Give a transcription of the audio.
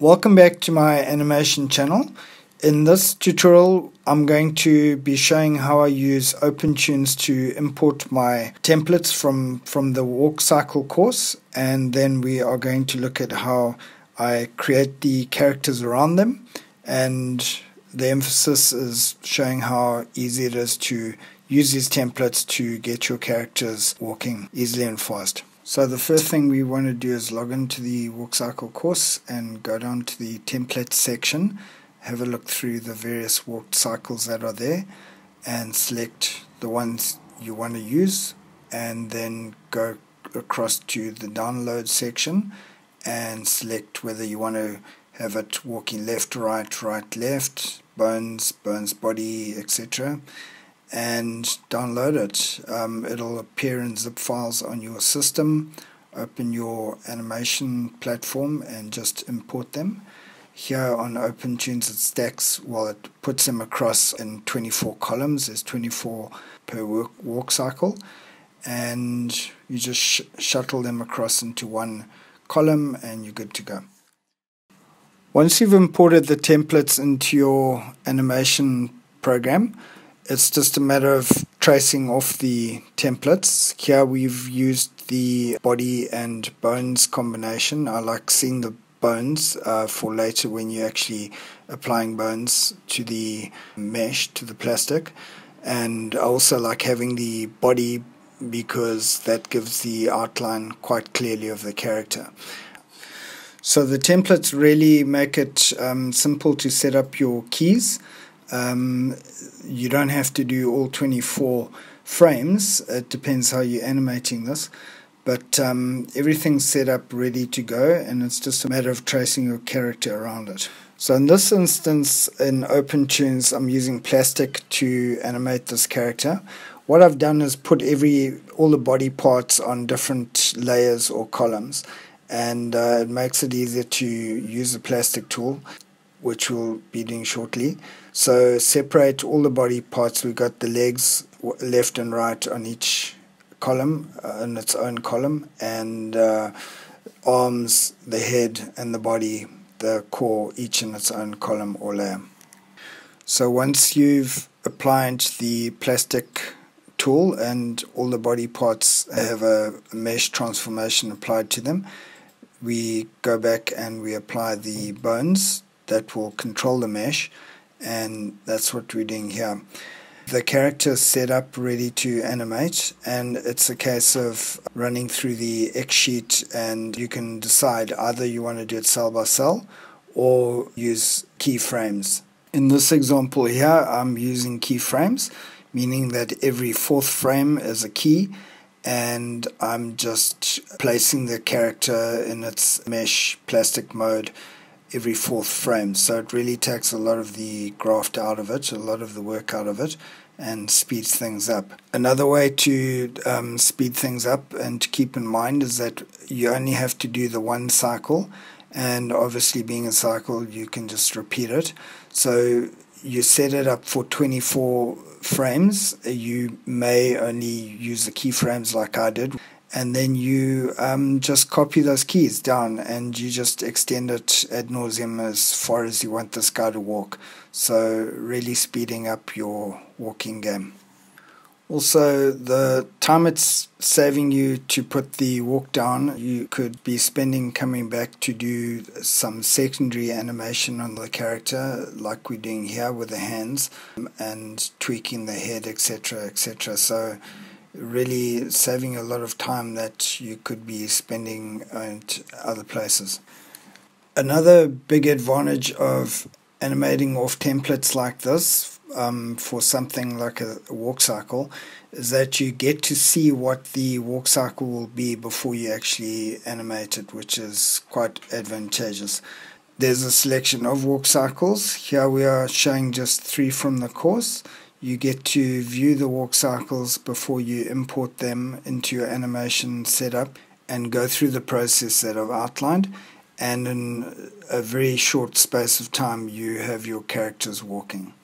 Welcome back to my animation channel. In this tutorial I'm going to be showing how I use OpenToonz to import my templates from, from the walk cycle course and then we are going to look at how I create the characters around them and the emphasis is showing how easy it is to use these templates to get your characters walking easily and fast. So the first thing we want to do is log into the walk cycle course and go down to the template section, have a look through the various walk cycles that are there and select the ones you want to use and then go across to the download section and select whether you want to have it walking left, right, right, left, bones, bones, body, etc and download it. Um, it'll appear in zip files on your system. Open your animation platform and just import them. Here on OpenToonz it stacks, well it puts them across in 24 columns, there's 24 per walk, walk cycle and you just sh shuttle them across into one column and you're good to go. Once you've imported the templates into your animation program, it's just a matter of tracing off the templates. Here we've used the body and bones combination. I like seeing the bones uh, for later when you're actually applying bones to the mesh, to the plastic. And I also like having the body because that gives the outline quite clearly of the character. So the templates really make it um, simple to set up your keys. Um, you don't have to do all 24 frames. It depends how you're animating this. But um, everything's set up ready to go, and it's just a matter of tracing your character around it. So in this instance, in OpenToonz, I'm using plastic to animate this character. What I've done is put every all the body parts on different layers or columns, and uh, it makes it easier to use the plastic tool which we'll be doing shortly. So separate all the body parts. We've got the legs left and right on each column, uh, in its own column, and uh, arms, the head, and the body, the core, each in its own column or layer. So once you've applied the plastic tool and all the body parts have a mesh transformation applied to them, we go back and we apply the bones that will control the mesh and that's what we're doing here. The character is set up ready to animate and it's a case of running through the X sheet and you can decide either you want to do it cell by cell or use keyframes. In this example here I'm using keyframes meaning that every fourth frame is a key and I'm just placing the character in its mesh plastic mode every fourth frame. So it really takes a lot of the graft out of it, a lot of the work out of it, and speeds things up. Another way to um, speed things up and to keep in mind is that you only have to do the one cycle, and obviously, being a cycle, you can just repeat it. So you set it up for 24 frames. You may only use the keyframes like I did and then you um, just copy those keys down and you just extend it ad nauseum as far as you want this guy to walk. So really speeding up your walking game. Also, the time it's saving you to put the walk down, you could be spending coming back to do some secondary animation on the character, like we're doing here with the hands, and tweaking the head, etc., etc. So really saving a lot of time that you could be spending at other places. Another big advantage of animating off templates like this um, for something like a, a walk cycle is that you get to see what the walk cycle will be before you actually animate it, which is quite advantageous. There's a selection of walk cycles. Here we are showing just three from the course. You get to view the walk cycles before you import them into your animation setup and go through the process that I've outlined. And in a very short space of time, you have your characters walking.